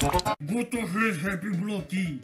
Go to hell, happy blocky.